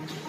you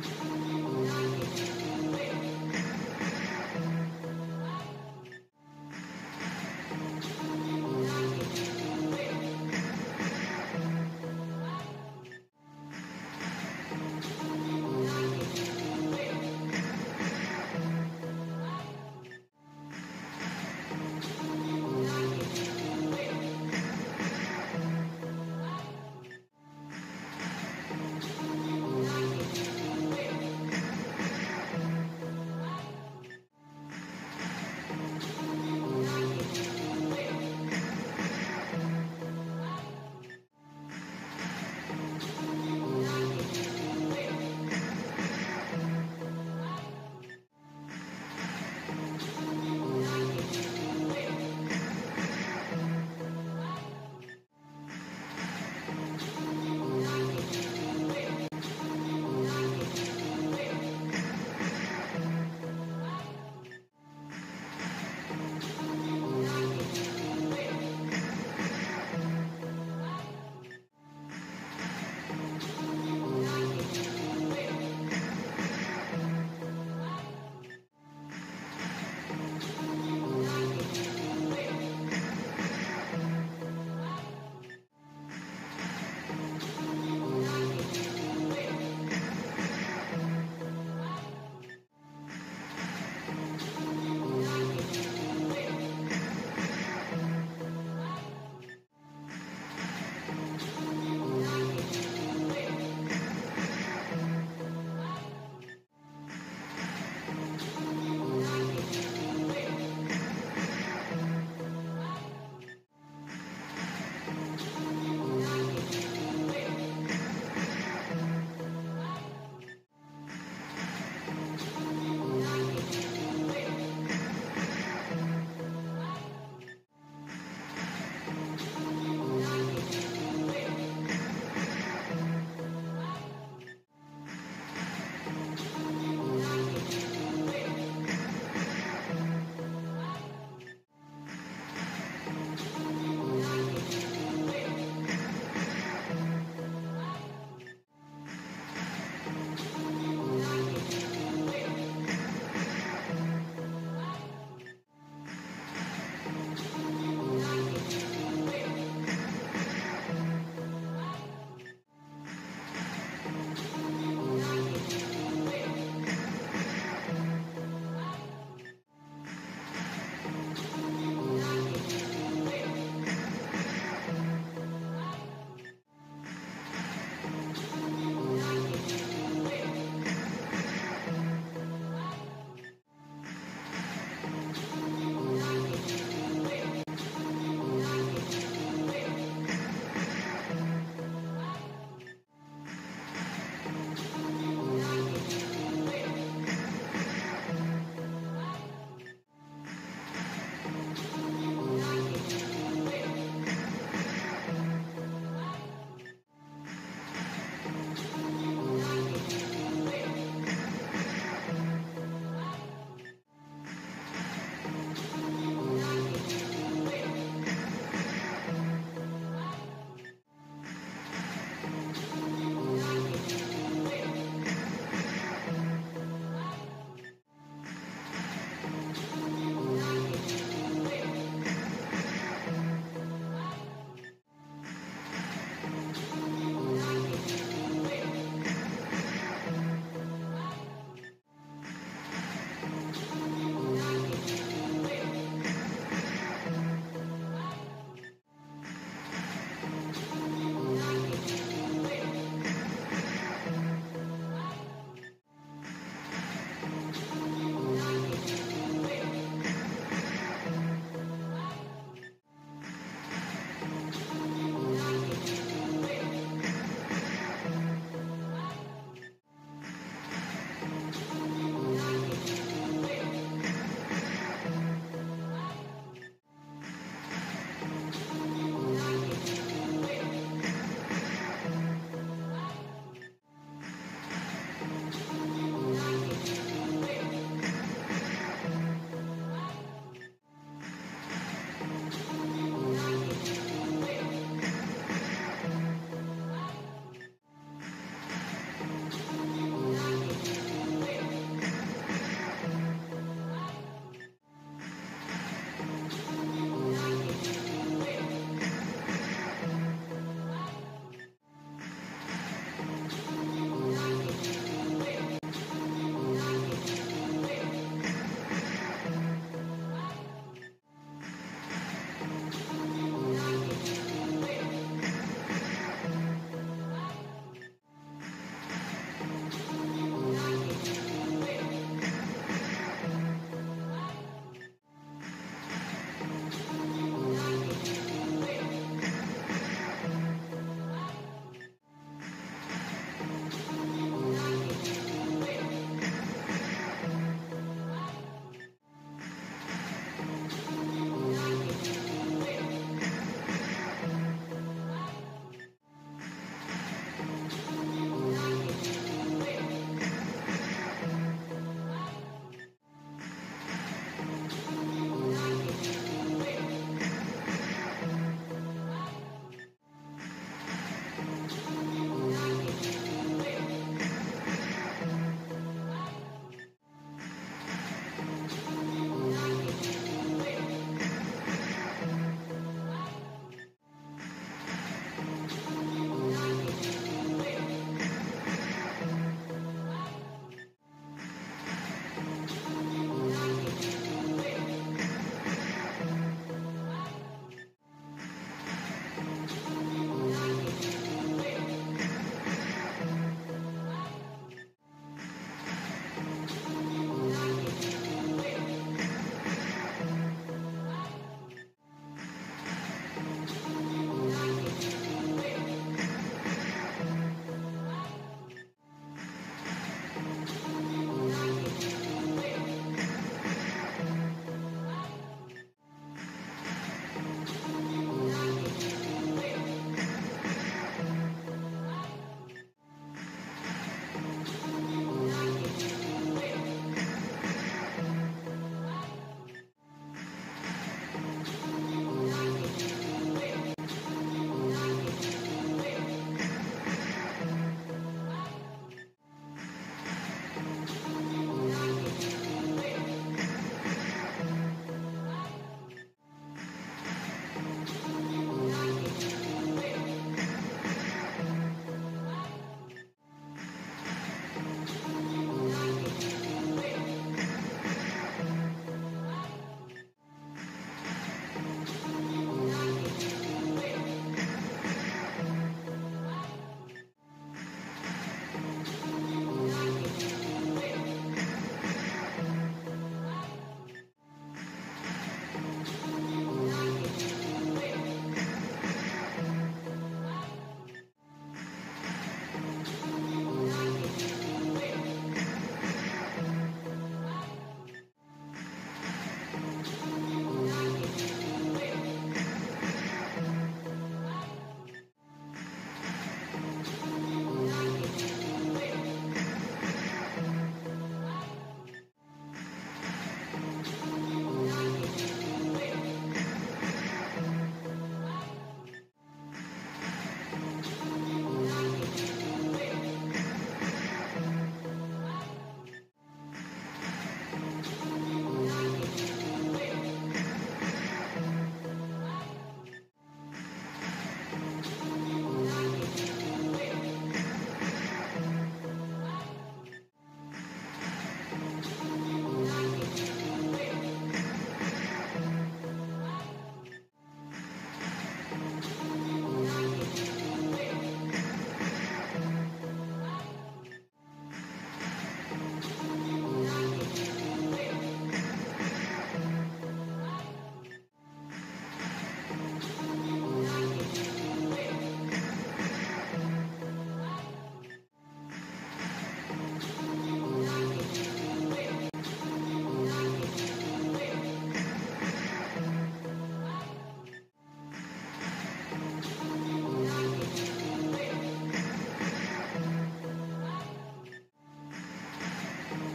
うん。